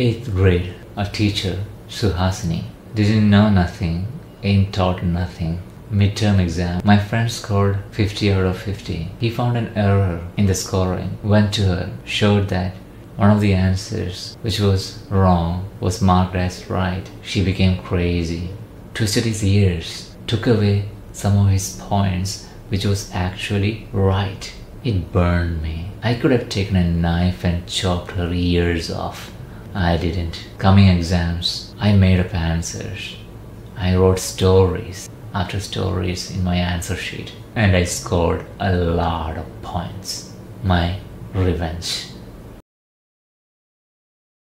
8th grade, a teacher, Suhasini, didn't know nothing, ain't taught nothing. Midterm exam, my friend scored 50 out of 50. He found an error in the scoring, went to her, showed that one of the answers, which was wrong, was marked as right. She became crazy, twisted his ears, took away some of his points, which was actually right. It burned me. I could have taken a knife and chopped her ears off. I didn't. Coming exams, I made up answers. I wrote stories after stories in my answer sheet and I scored a lot of points. My revenge.